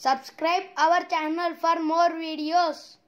Subscribe our channel for more videos.